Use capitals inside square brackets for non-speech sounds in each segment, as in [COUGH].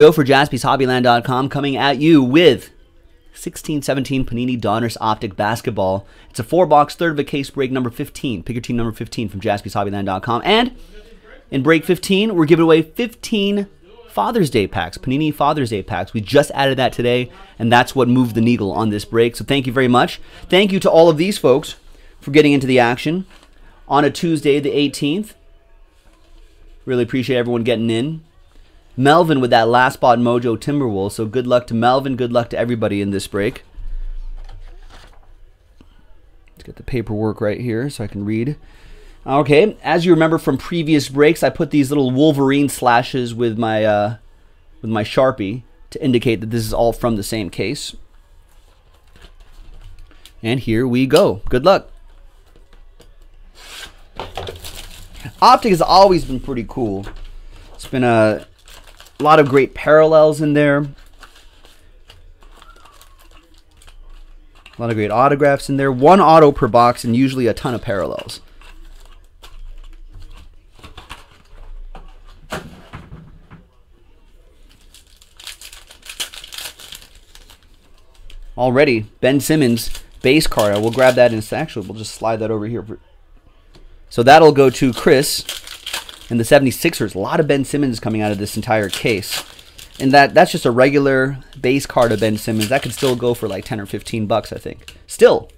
Go for jaspyshobbyland.com coming at you with 1617 Panini Donruss Optic Basketball. It's a four box, third of a case break number 15. Pick your team number 15 from jaspyshobbyland.com. And in break 15, we're giving away 15 Father's Day packs, Panini Father's Day packs. We just added that today, and that's what moved the needle on this break. So thank you very much. Thank you to all of these folks for getting into the action on a Tuesday, the 18th. Really appreciate everyone getting in. Melvin with that last spot mojo Timberwolves. So good luck to Melvin. Good luck to everybody in this break. Let's get the paperwork right here so I can read. Okay, as you remember from previous breaks, I put these little Wolverine slashes with my uh, with my Sharpie to indicate that this is all from the same case. And here we go. Good luck. Optic has always been pretty cool. It's been a a lot of great parallels in there. A lot of great autographs in there. One auto per box and usually a ton of parallels. Already, Ben Simmons base card. I will grab that in Actually, we'll just slide that over here. So that'll go to Chris and the 76ers. A lot of Ben Simmons coming out of this entire case. And that that's just a regular base card of Ben Simmons. That could still go for like 10 or 15 bucks, I think. Still.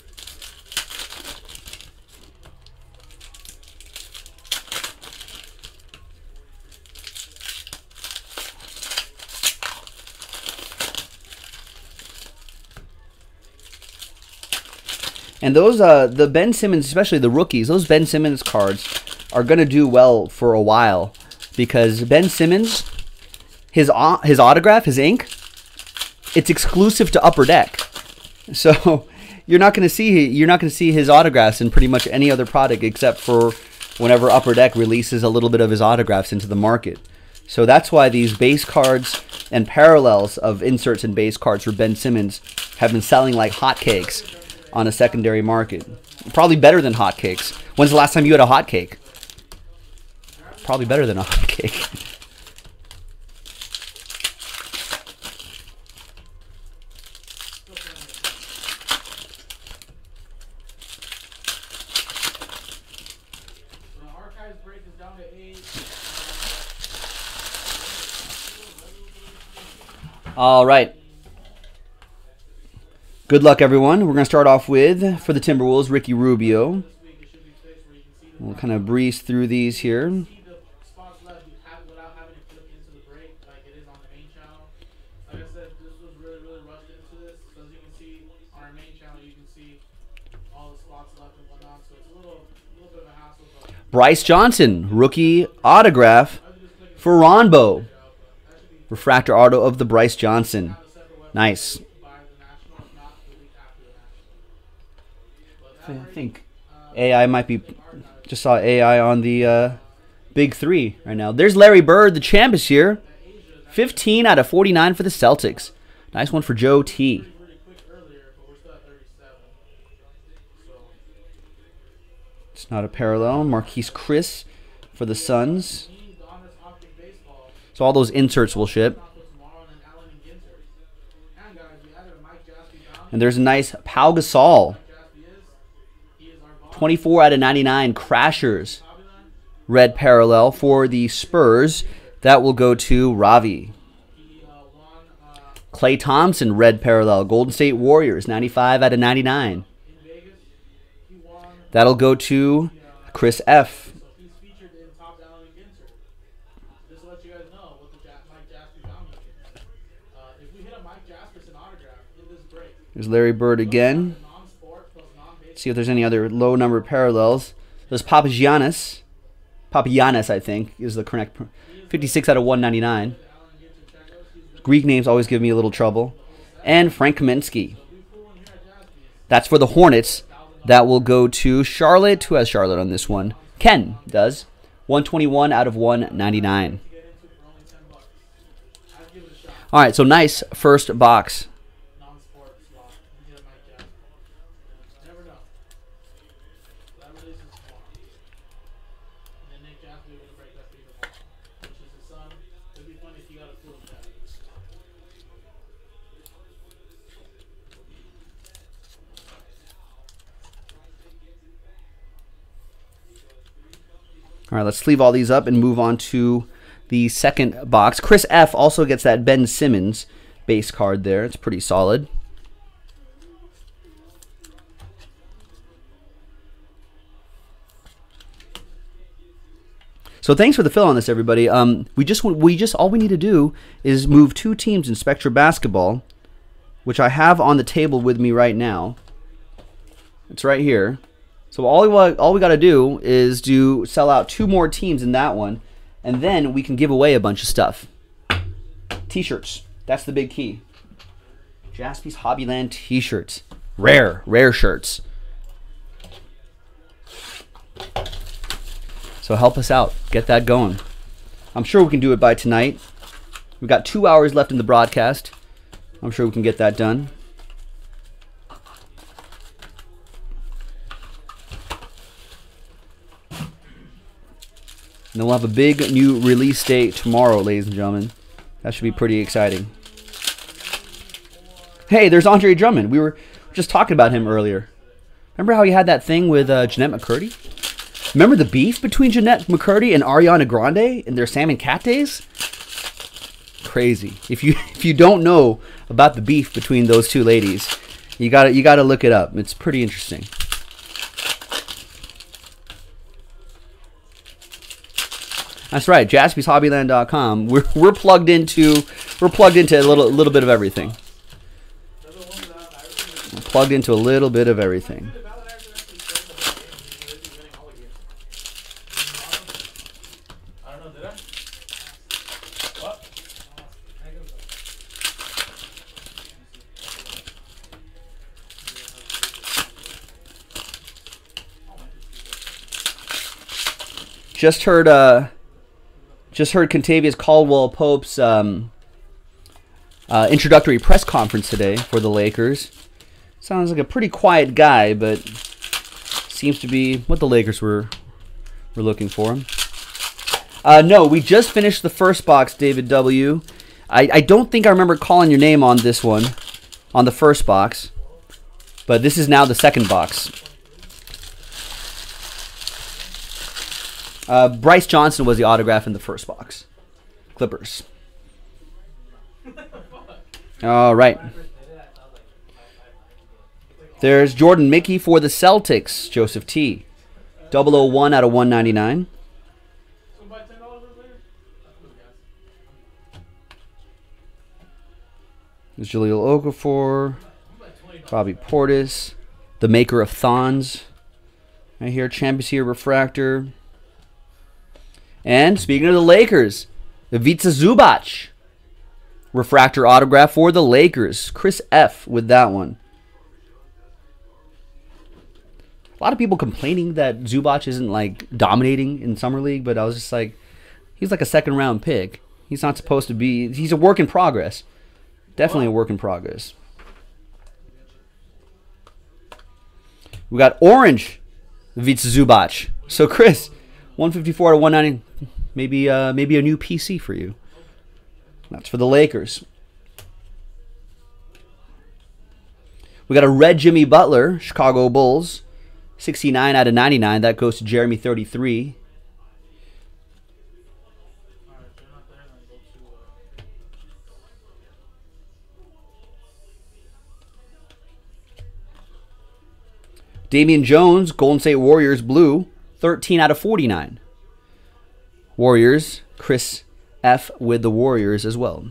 And those, uh, the Ben Simmons, especially the rookies, those Ben Simmons cards are going to do well for a while because Ben Simmons, his his autograph, his ink, it's exclusive to Upper Deck. [LAUGHS] So you're not going to see you're not going to see his autographs in pretty much any other product except for whenever Upper Deck releases a little bit of his autographs into the market. So that's why these base cards and parallels of inserts and base cards for Ben Simmons have been selling like hotcakes on a secondary market. Probably better than hotcakes. When's the last time you had a hotcake? Probably better than a [LAUGHS] hot cake. All right. Good luck, everyone. We're going to start off with, for the Timberwolves, Ricky Rubio. We'll kind of breeze through these here. Brice Johnson, rookie autograph for Ronbo. Refractor auto of the Brice Johnson. Nice. I think AI might be. Just saw AI on the uh, big three right now. There's Larry Bird. The champ is here. 15 out of 49 for the Celtics. Nice one for Joe T. It's not a parallel. Marquese Chriss for the Suns. So all those inserts will ship. And there's a nice Pau Gasol. 24 out of 99 Crashers. Red parallel for the Spurs. That will go to Ravi. Klay Thompson, red parallel. Golden State Warriors, 95 out of 99. That'll go to Chris F. There's Larry Bird again. See if there's any other low number parallels. There's Papagiannis. Papagiannis, I think, is the correct. 56 out of 199. Greek names always give me a little trouble. And Frank Kaminsky. That's for the Hornets. That will go to Charlotte. Who has Charlotte on this one? Ken does. 121 out of 199. All right, so nice first box. All right, let's sleeve all these up and move on to the second box. Chris F also gets that Ben Simmons base card there. It's pretty solid. So thanks for the fill on this, everybody. Um, we just we just all we need to do is move two teams in Spectra basketball, which I have on the table with me right now. It's right here. So all we all we got to do is do sell out two more teams in that one, and then we can give away a bunch of stuff. T-shirts. That's the big key. Jaspy's Hobbyland T-shirts. Rare, rare shirts. So help us out. Get that going. I'm sure we can do it by tonight. We've got two hours left in the broadcast. I'm sure we can get that done. Then we'll have a big new release date tomorrow, ladies and gentlemen. That should be pretty exciting. Hey, there's Andre Drummond. We were just talking about him earlier. Remember how he had that thing with uh, Jennette McCurdy? Remember the beef between Jennette McCurdy and Ariana Grande in their Sam and Cat days? Crazy. If you [LAUGHS] if you don't know about the beef between those two ladies, you got you got to look it up. It's pretty interesting. That's right, JaspysHobbyland.com. We're we're plugged into we're plugged into a little little bit of everything. We're plugged into a little bit of everything. Just heard uh just heard Kentavious Caldwell Pope's um, uh, introductory press conference today for the Lakers. Sounds like a pretty quiet guy, but seems to be what the Lakers were were looking for. Uh, no, we just finished the first box, David W. I, I don't think I remember calling your name on this one, on the first box, but this is now the second box. Uh, Brice Johnson was the autograph in the first box. Clippers. All right. There's Jordan Mickey for the Celtics, Joseph T. 001 out of 199. There's Jahlil Okafor, Bobby Portis, the maker of Thons. Right here, Champions here, Refractor. And speaking of the Lakers, Ivica Zubac. Refractor autograph for the Lakers. Chris F. with that one. A lot of people complaining that Zubac isn't like dominating in summer league, but I was just like, he's like a second round pick. He's not supposed to be. He's a work in progress. Definitely a work in progress. We got orange, Ivica Zubac. So Chris, 154 to 190. Maybe uh, maybe a new PC for you. That's for the Lakers. We got a red Jimmy Butler, Chicago Bulls. 69 out of 99. That goes to Jeremy 33. Damian Jones, Golden State Warriors blue, 13 out of 49. Warriors, Chris F with the Warriors as well.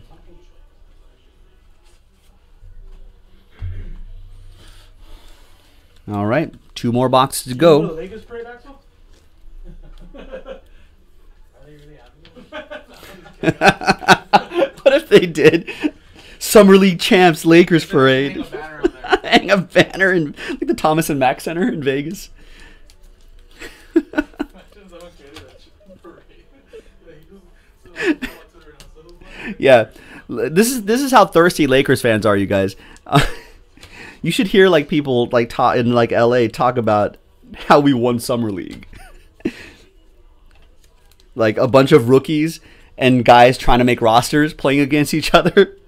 All right, two more boxes to go. [LAUGHS] what if they did? Summer League champs, Lakers parade. [LAUGHS] Hang a banner in like the Thomas and Mack Center in Vegas. Yeah, this is this is how thirsty Lakers fans are, you guys. [LAUGHS] You should hear like people like talk in like LA talk about how we won summer league. [LAUGHS] like a bunch of rookies and guys trying to make rosters playing against each other. [LAUGHS]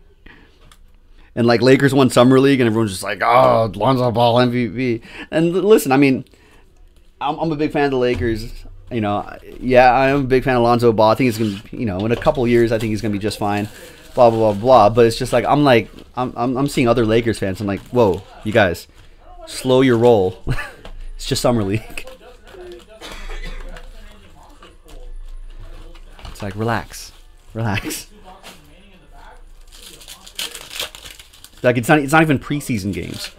And like Lakers won summer league, and everyone's just like, "Oh, Lonzo Ball MVP." And listen, I mean, I'm, I'm a big fan of the Lakers. You know, yeah, I'm a big fan of Lonzo Ball. I think he's gonna, you know, in a couple years, I think he's gonna be just fine. Blah blah blah blah. But it's just like I'm like I'm I'm, I'm seeing other Lakers fans. I'm like, whoa, you guys, slow your roll. [LAUGHS] it's just summer league. It's like relax, relax. Like it's not it's not even preseason games.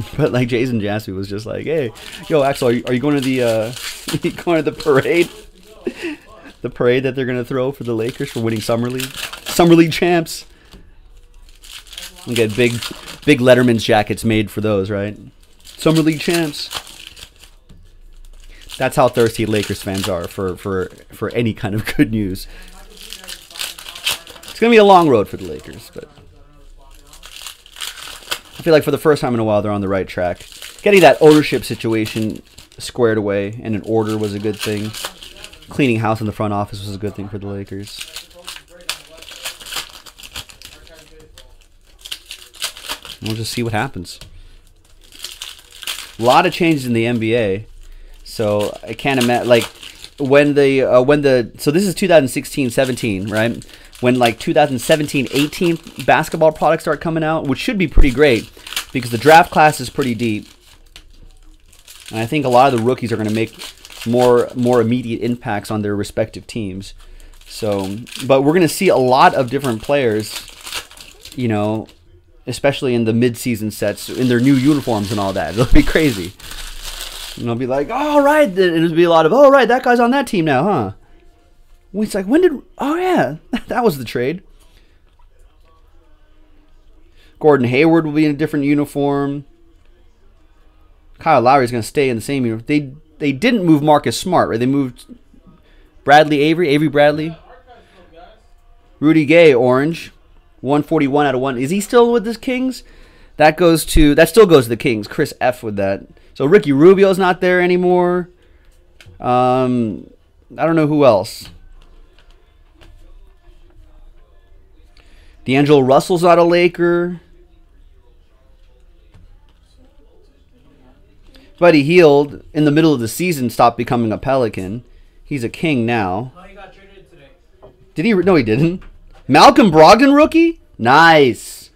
[LAUGHS] but like Jason Jassy was just like, "Hey, yo, Axel, are you, are you going to the uh, [LAUGHS] going to the parade? the parade that they're gonna throw for the Lakers for winning summer league, summer league champs? We get big, big Letterman's jackets made for those, right? Summer league champs. That's how thirsty Lakers fans are for for for any kind of [LAUGHS] good news. It's gonna be a long road for the Lakers, but. I feel like for the first time in a while, they're on the right track. Getting that ownership situation squared away and in order was a good thing. Cleaning house in the front office was a good thing for the Lakers. We'll just see what happens. A lot of changes in the NBA, so I can't imagine like when the uh, when the so this is 2016-17, right? When like 2017 18 basketball products start coming out, which should be pretty great because the draft class is pretty deep. And I think a lot of the rookies are going to make more more immediate impacts on their respective teams. So, but we're going to see a lot of different players, you know, especially in the mid-season sets in their new uniforms and all that. [LAUGHS] It'll be crazy. And it'll be like, all right, it'll be a lot of, oh, right, that guy's on that team now, huh? It's like, when did. Oh, yeah. [LAUGHS] that was the trade. Gordon Hayward will be in a different uniform. Kyle Lowry is going to stay in the same uniform. They they didn't move Marcus Smart, right? They moved Bradley Avery, Avery Bradley, Rudy Gay, orange, 141 out of one. Is he still with the Kings? That goes to that still goes to the Kings. Chris F with that. So Ricky Rubio's not there anymore. Um, I don't know who else. D'Angelo Russell's not a Laker. Buddy Hield, in the middle of the season, stopped becoming a Pelican. He's a king now. No, he got traded today. Did he? No, he didn't. Malcolm Brogdon, rookie? Nice.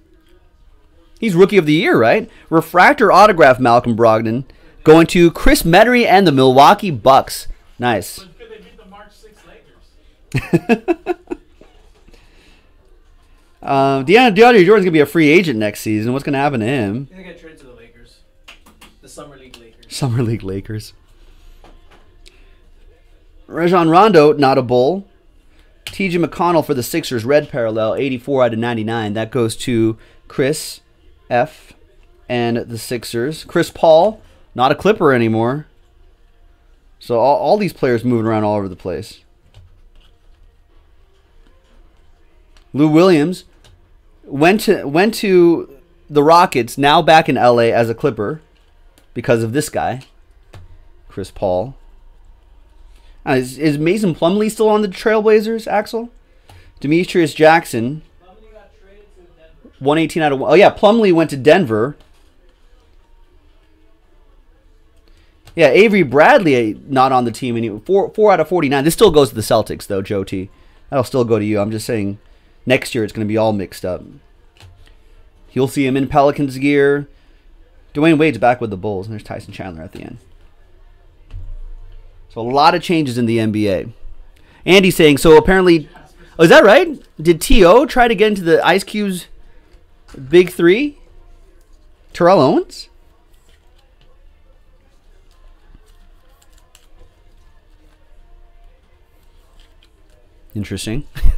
He's rookie of the year, right? Refractor autograph, Malcolm Brogdon. Going to Chris Metairie and the Milwaukee Bucks. Nice. [LAUGHS] Um, DeAndre, DeAndre Jordan's gonna be a free agent next season. What's gonna happen to him? He's gonna get traded to the Lakers. The Summer League Lakers. Summer League Lakers. Rajon Rondo, not a bull. TJ McConnell for the Sixers, red parallel, 84 out of 99. That goes to Chris F. and the Sixers. Chris Paul, not a Clipper anymore. So all, all these players moving around all over the place. Lou Williams went to went to the Rockets, now back in LA as a Clipper because of this guy, Chris Paul. Uh, is, is Mason Plumlee still on the Trailblazers, Axel? Demetrius Jackson, Plumlee got traded to Denver. 118 out of 1. Oh, yeah, Plumlee went to Denver. Yeah, Avery Bradley eh, not on the team anymore. Four, four out of 49. This still goes to the Celtics, though, Joe T. That'll still go to you. I'm just saying next year it's going to be all mixed up. You'll see him in Pelicans gear. Dwyane Wade's back with the Bulls, and there's Tyson Chandler at the end. So a lot of changes in the NBA. Andy's saying so. Apparently, oh, is that right? Did To try to get into the Ice Cube's big three? Terrell Owens. Interesting. [LAUGHS]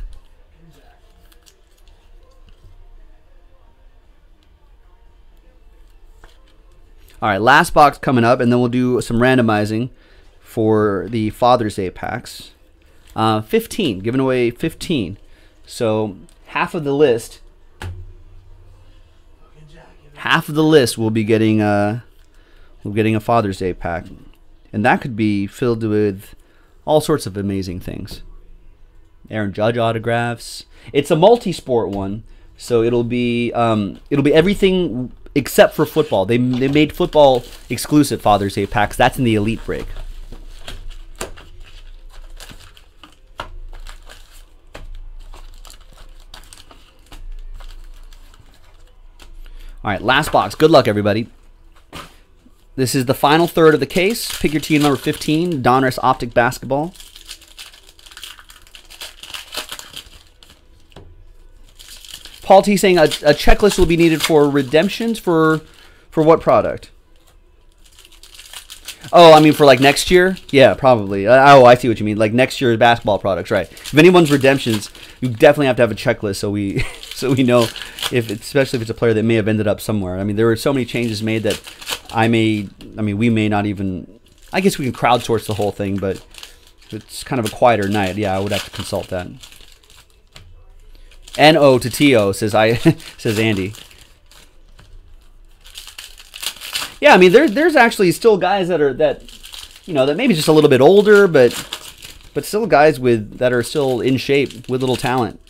All right, last box coming up, and then we'll do some randomizing for the Father's Day packs. Uh, 15, giving away 15. So half of the list, half of the list will be getting uh, will getting a Father's Day pack, and that could be filled with all sorts of amazing things. Aaron Judge autographs. It's a multi-sport one, so it'll be um, it'll be everything except for football. They they made football exclusive Father's Day packs. That's in the elite break. All right, last box. Good luck, everybody. This is the final third of the case. Pick your team number 15, Donruss Optic Basketball. Paul T saying a, a checklist will be needed for redemptions for for what product? Oh, I mean for like next year? Yeah, probably. Uh, oh, I see what you mean. Like next year's basketball products, right? If anyone's redemptions, you definitely have to have a checklist so we [LAUGHS] so we know if especially if it's a player that may have ended up somewhere. I mean, there were so many changes made that I may I mean, we may not even I guess we can crowdsource the whole thing, but it's kind of a quieter night. Yeah, I would have to consult that. N O to T O says I [LAUGHS] says Andy. Yeah, I mean there there's actually still guys that are that you know that maybe just a little bit older, but but still guys with that are still in shape with little talent.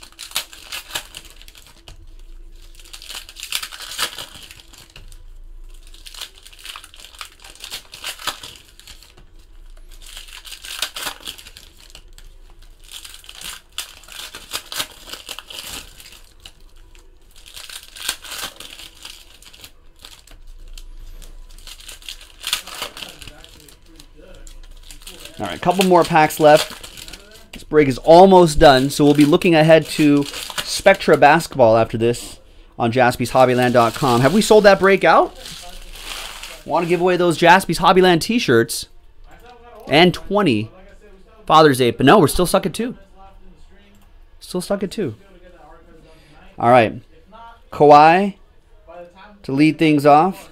Couple more packs left. This break is almost done, so we'll be looking ahead to Spectra Basketball after this on jaspyshobbyland.com. Have we sold that break out? Want to give away those Jaspy's Hobbyland t-shirts and 20 Father's Day, but no, we're still stuck at two. Still stuck at two. All right, Kawhi to lead things off.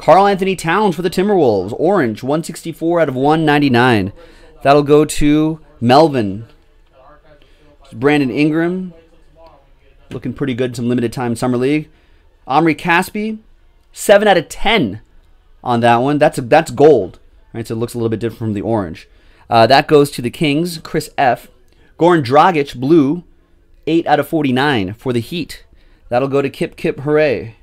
Karl-Anthony Towns for the Timberwolves. Orange, 164 out of 199. That'll go to Melvin. Brandon Ingram. Looking pretty good. Some limited time Summer League. Omri Caspi, 7 out of 10 on that one. That's a, that's gold. Right, so it looks a little bit different from the orange. Uh, that goes to the Kings. Chris F. Goran Dragic, blue, 8 out of 49 for the Heat. That'll go to Kip Kip Hooray.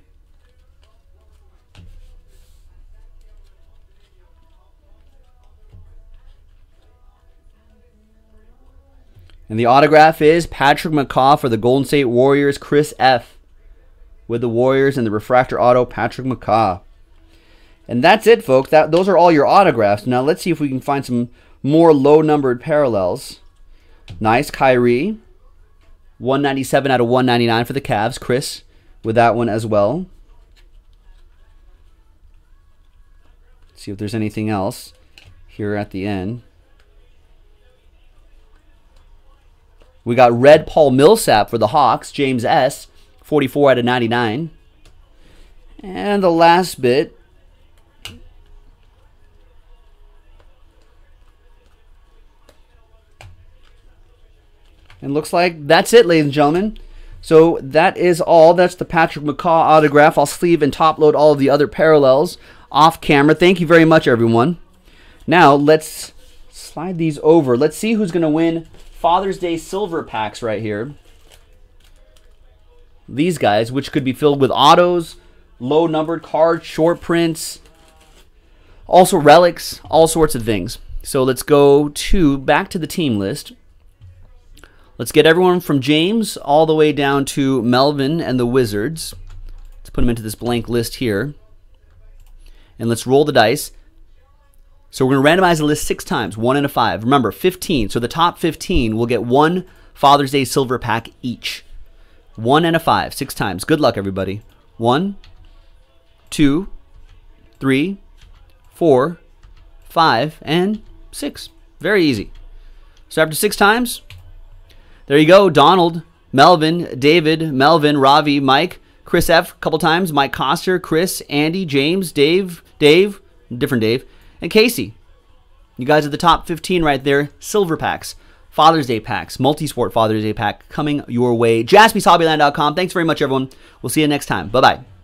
And the autograph is Patrick McCaw for the Golden State Warriors, Chris F. With the Warriors and the refractor auto, Patrick McCaw. And that's it, folks. That Those are all your autographs. Now let's see if we can find some more low-numbered parallels. Nice, Kyrie. 197 out of 199 for the Cavs. Chris with that one as well. See if there's anything else here at the end. We got red Paul Millsap for the Hawks, James S., 44 out of 99. And the last bit. And looks like that's it, ladies and gentlemen. So that is all. That's the Patrick McCaw autograph. I'll sleeve and top load all of the other parallels off camera. Thank you very much, everyone. Now, let's slide these over. Let's see who's going to win Father's Day silver packs right here. These guys, which could be filled with autos, low numbered cards, short prints, also relics, all sorts of things. So let's go to back to the team list. Let's get everyone from James all the way down to Melvin and the Wizards. Let's put them into this blank list here. And let's roll the dice. So we're going to randomize the list six times, one and a five. Remember, 15. So the top 15 will get one Father's Day silver pack each. One and a five, six times. Good luck, everybody. One, two, three, four, five, and six. Very easy. So after six times, there you go. Donald, Melvin, David, Melvin, Ravi, Mike, Chris F. a couple times, Mike Coster, Chris, Andy, James, Dave, Dave, different Dave, and Casey. You guys are the top 15 right there. Silver packs, Father's Day packs, multi-sport Father's Day pack coming your way. JaspysHobbyland.com. Thanks very much, everyone. We'll see you next time. Bye-bye.